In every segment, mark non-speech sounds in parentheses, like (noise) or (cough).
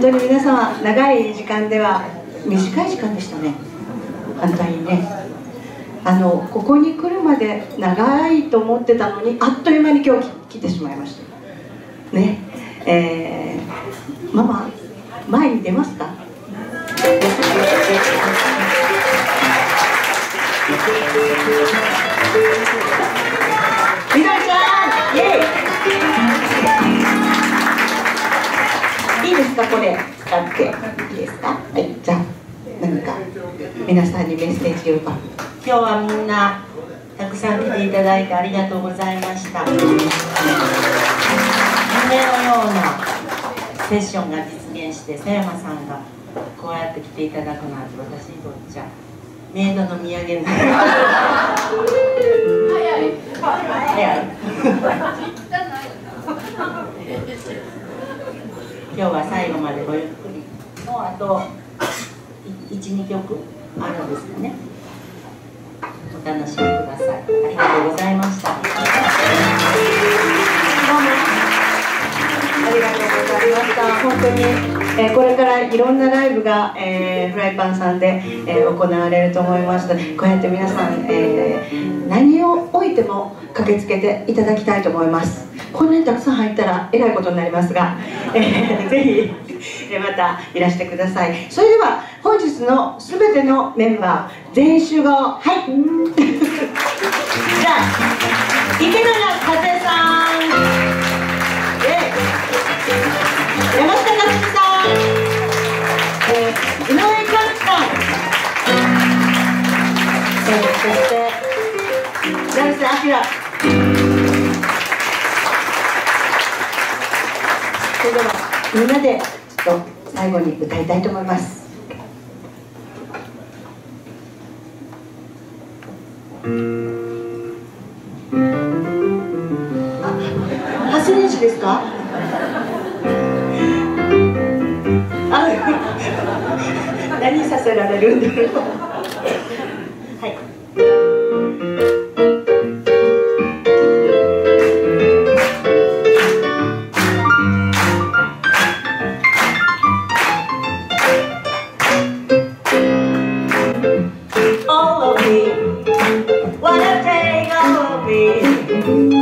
本当に皆様長い時間では短い時間でしたね。反対にね。あのここに来るまで長いと思ってたのにあっという間に今日来てしまいました。ね。えー、ママ前に出ますか？みどイいいですかこれ使っていいですか？はいじゃあ何か皆さんにメッセージを。今日はみんなたくさん来ていただいてありがとうございました。夢のようなセッションが実現して佐山さんがこうやって来ていただくなんて私にとっちゃメイドの土産になる。早い。早い (laughs) 今日は最後までごゆっくり。もうあと12曲あるんですよね。お楽しみください。ありがとうございました。ありがとうございました。本当に、えー、これからいろんなライブが、えー、フライパンさんで、えー、行われると思いますこうやって皆さん、え何を置いても駆けつけていただきたいと思います。こんなにたくさん入ったらえらいことになりますが、えー、ぜひまたいらしてください。それでは本日の全てのメンバー全員集合。はい。じゃあ池永風さん。で山下克樹さん、えー、井上寛さん、えー、そして成瀬明みんなでちょっと最後に歌いたいと思います。あ、発電池ですか？あ、(laughs) 何させられるんだろう。me.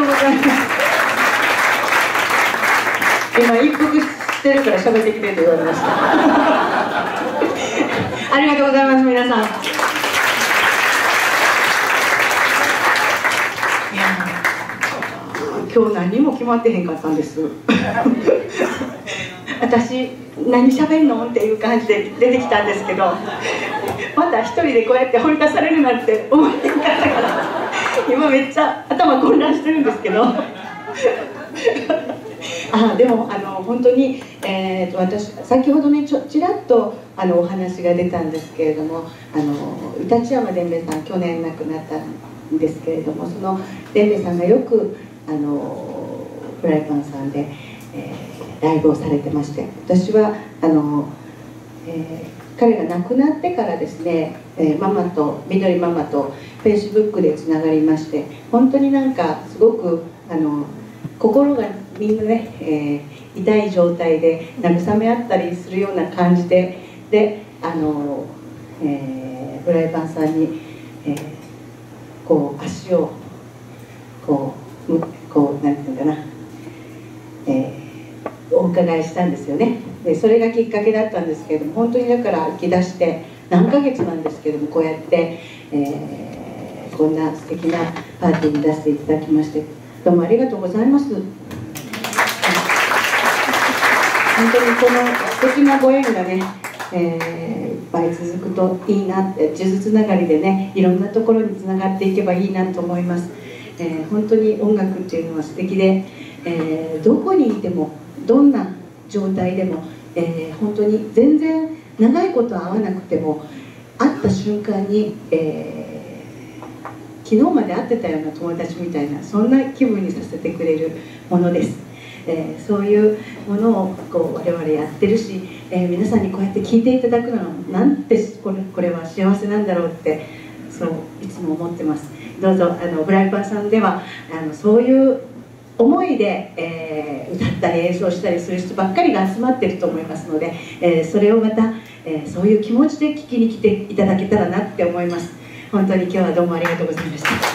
とうございます。今一服してるから喋ってきてって言われましたありがとうございます。皆さん。いや今日何も決まってへんかったんです。(laughs) 私何喋んの？っていう感じで出てきたんですけどまた一人でこうやって掘り出されるなんて思ってなかったから今めっちゃけど。(laughs) あでもあの本当に、えーと、私先ほどねちょちらっとあのお話が出たんですけれどもあの立山伝兵衛さん去年亡くなったんですけれどもその伝兵衛さんがよくあのフライパンさんで、えー、ライブをされてまして私はあの、えー、彼が亡くなってからですね、えー、ママと緑ママとフェイスブックでつながりまして本当になんかすごくあの心がみんなね、えー、痛い状態で慰め合ったりするような感じでであの、えー、フライパンさんに、えー、こう足をこうこうなんていうかな、えー、お伺いしたんですよね。でそれがきっかけだったんですけれども本当にだから歩き出して何ヶ月なんですけどもこうやって、えー、こんな素敵なパーティーに出していただきましてどうもありがとうございます。本当にこの素敵なご縁がね、えー、いっぱい続くといいなって数珠つながりでねいろんなところにつながっていけばいいなと思います、えー、本当に音楽っていうのは素敵で、えー、どこにいてもどんな状態でも、えー、本当に全然長いこと会わなくても会った瞬間に、えー、昨日まで会ってたような友達みたいなそんな気分にさせてくれるものです、えー、そういうものをこう我々やってるし、えー、皆さんにこうやって聞いていただくのはなんてこれこれは幸せなんだろうってそういつも思ってます。どうぞあのフライパンさんではあのそういう思いで、えー、歌ったり演奏したりする人ばっかりが集まってると思いますので、えー、それをまた、えー、そういう気持ちで聴きに来ていただけたらなって思います。本当に今日はどうもありがとうございました。